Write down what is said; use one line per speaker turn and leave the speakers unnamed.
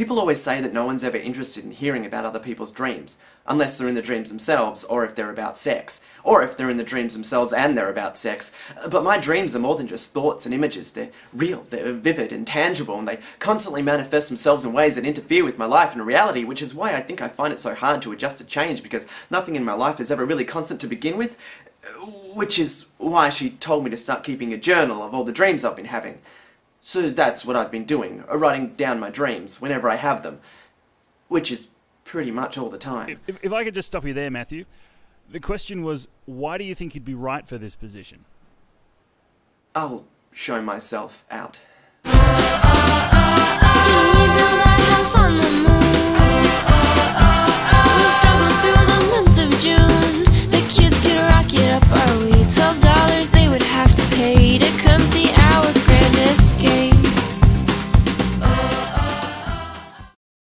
People always say that no one's ever interested in hearing about other people's dreams, unless they're in the dreams themselves, or if they're about sex, or if they're in the dreams themselves and they're about sex. But my dreams are more than just thoughts and images. They're real, they're vivid and tangible, and they constantly manifest themselves in ways that interfere with my life and reality, which is why I think I find it so hard to adjust to change, because nothing in my life is ever really constant to begin with, which is why she told me to start keeping a journal of all the dreams I've been having. So that's what I've been doing, uh, writing down my dreams whenever I have them, which is pretty much all the time.
If, if I could just stop you there, Matthew. The question was, why do you think you'd be right for this position?
I'll show myself out. Uh, uh, uh,